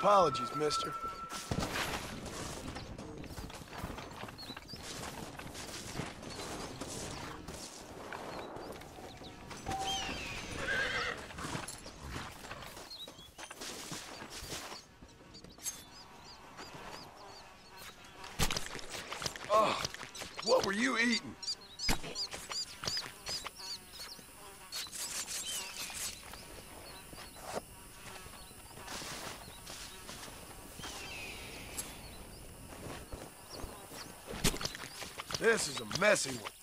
Apologies, mister. Oh, what were you eating? This is a messy one.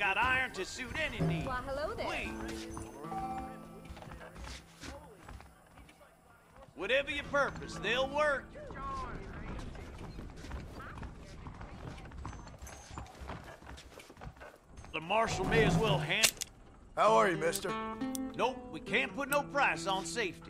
Got iron to suit any need. Why, hello there. Please. Whatever your purpose, they'll work. The marshal may as well hand. How are you, mister? Nope, we can't put no price on safety.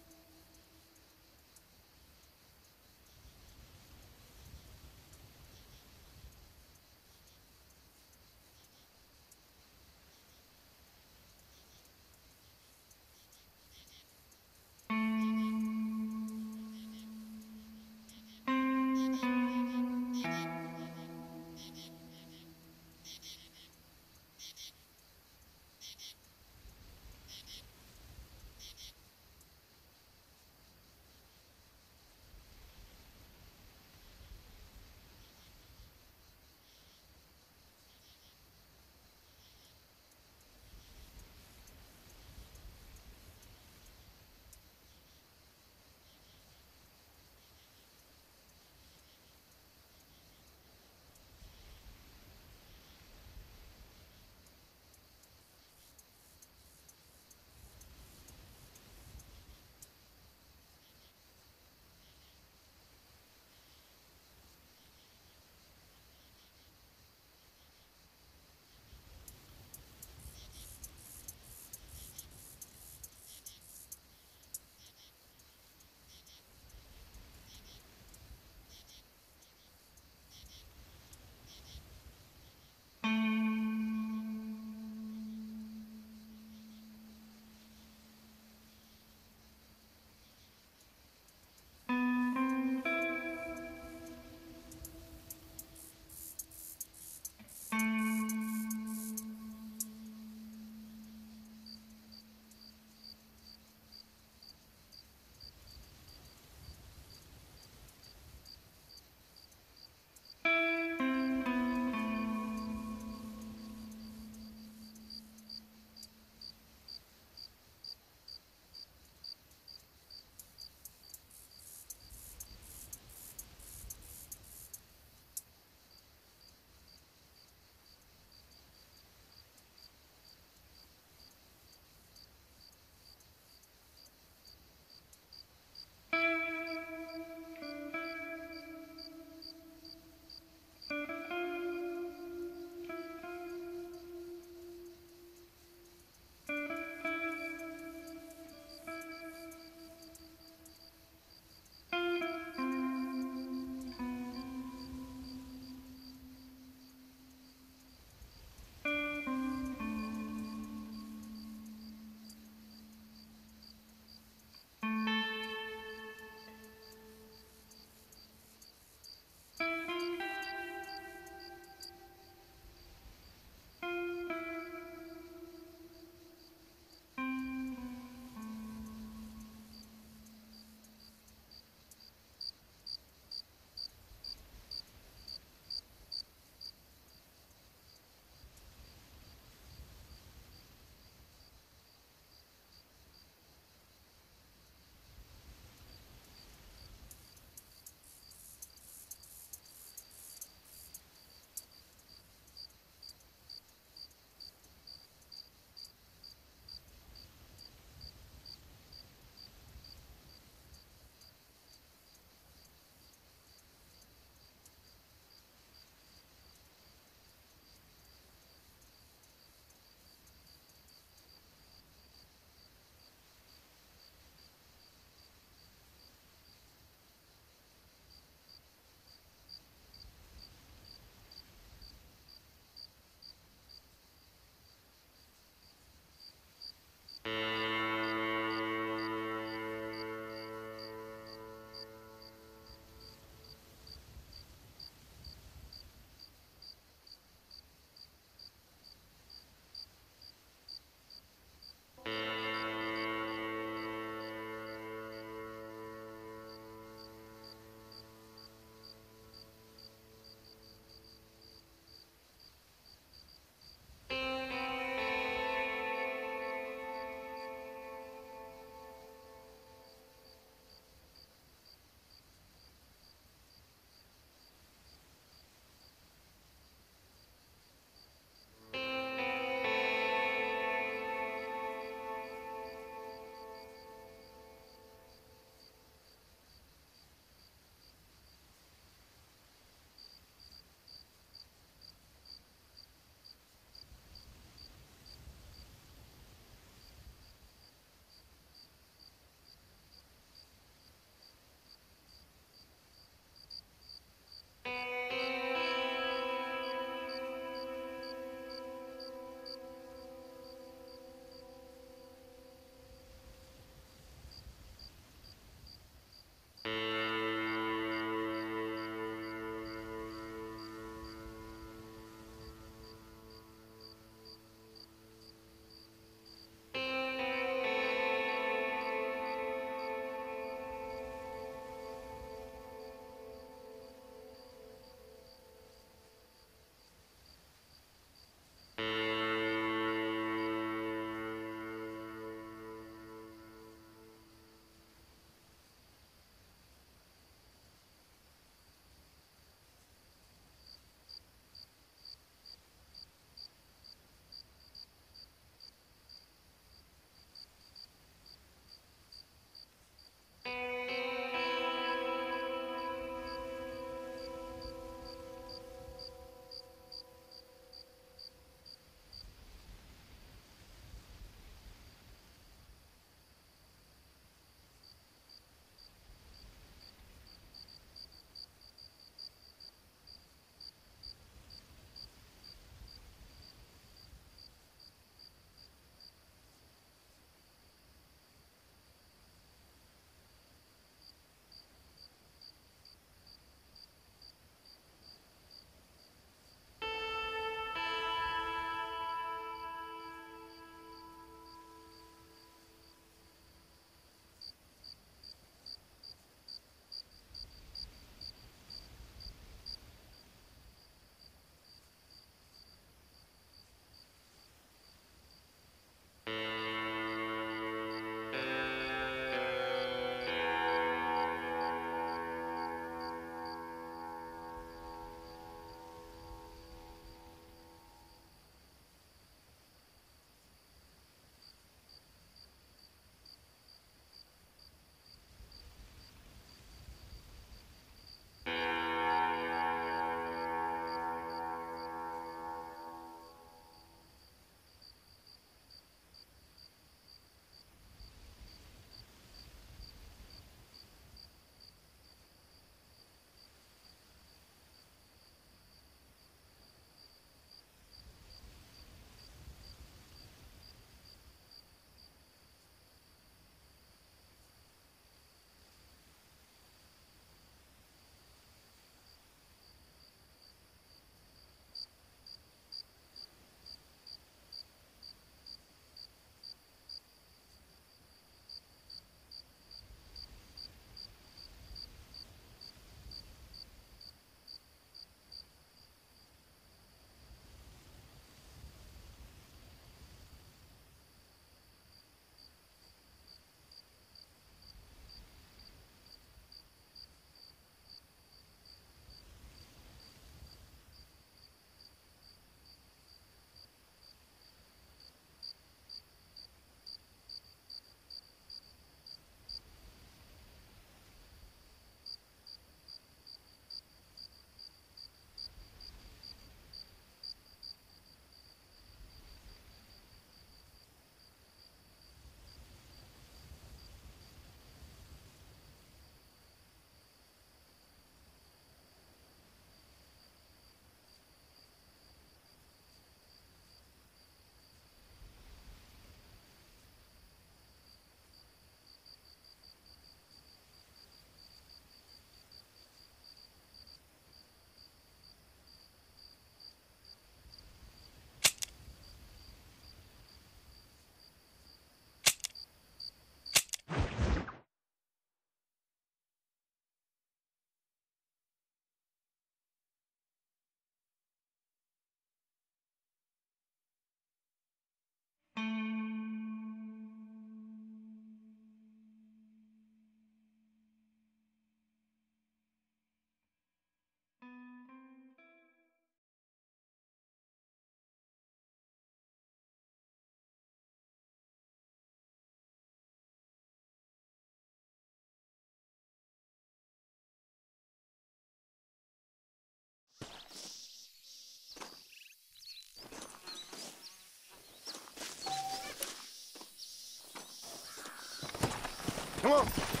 Come on.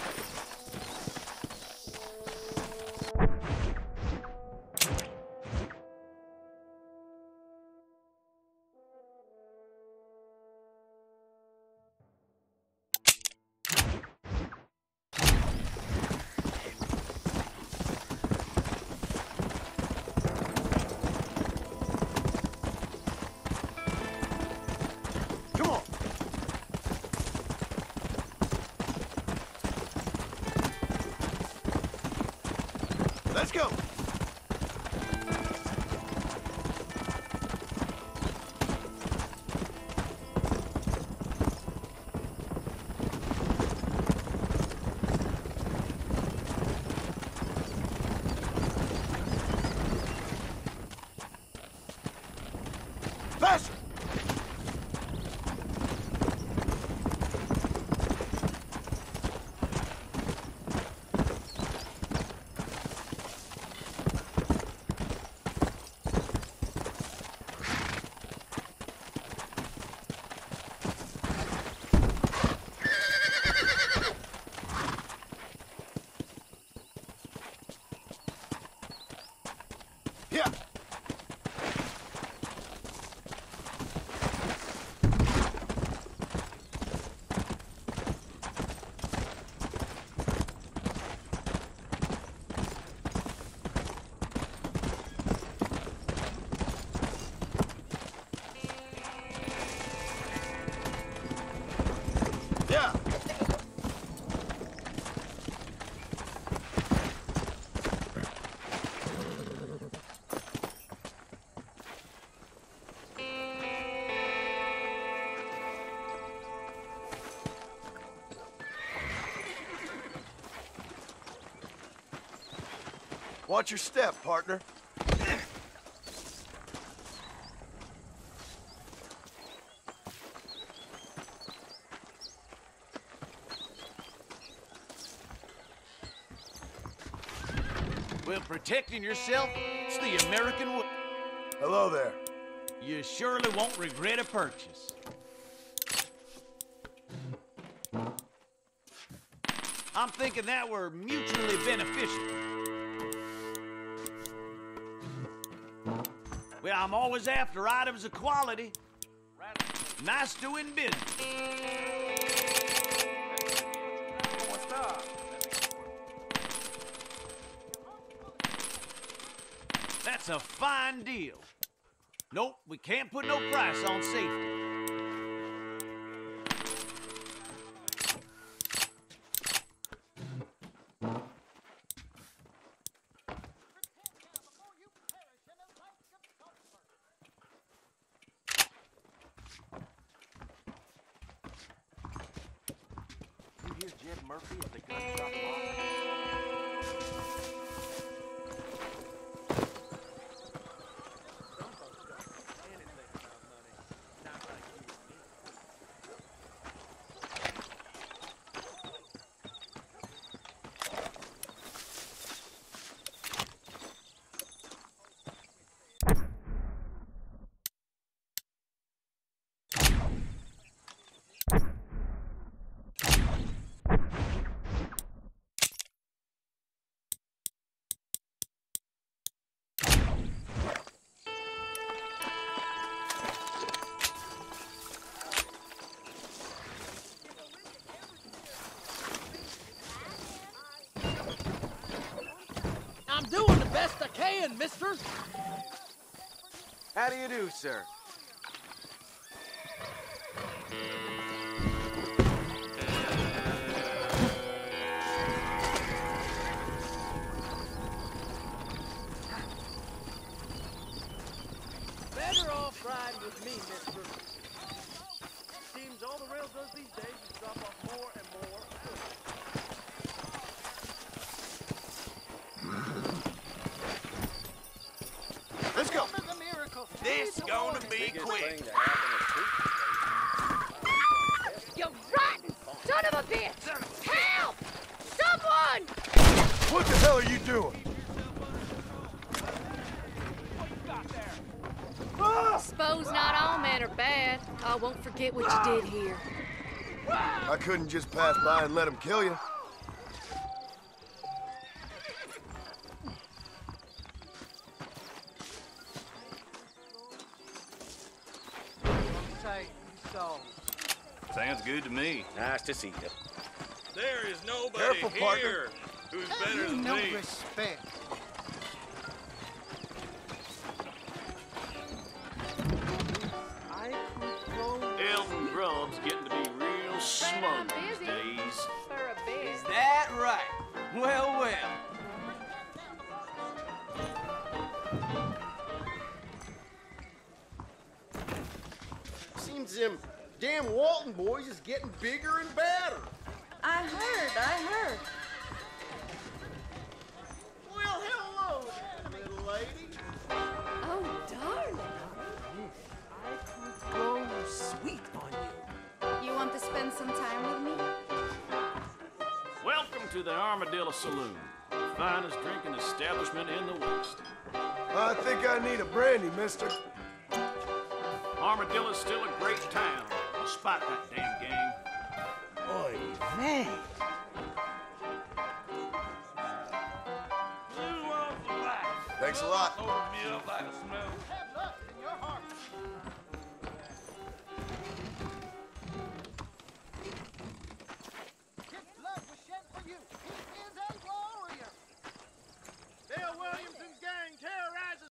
Watch your step, partner. Well, protecting yourself, it's the American way. Hello there. You surely won't regret a purchase. I'm thinking that were mutually beneficial. Well, I'm always after items of quality. Nice doing business. That's a fine deal. Nope, we can't put no price on safety. Murphy at the gun shop best I can, mister. How do you do, sir? Quick. You rotten son of a bitch! Help! Someone! What the hell are you doing? I suppose not all men are bad. I won't forget what you did here. I couldn't just pass by and let him kill you. Nice to see you. There is nobody Careful, partner. here who's better than no me. respect. I could go. Elton Grubb's getting to be real smug these days. For a bit. Is that right? Well, well. Seems them damn Walton boys is getting bigger and badder. I heard, I heard. Well, hello little lady. Oh, darling. I could go sweet on you. You want to spend some time with me? Welcome to the Armadillo Saloon, the finest drinking establishment in the West. I think I need a brandy, mister. Armadillo's still a great town, despite that damn gang. Oy vey. Blew off the lights. Thanks a lot.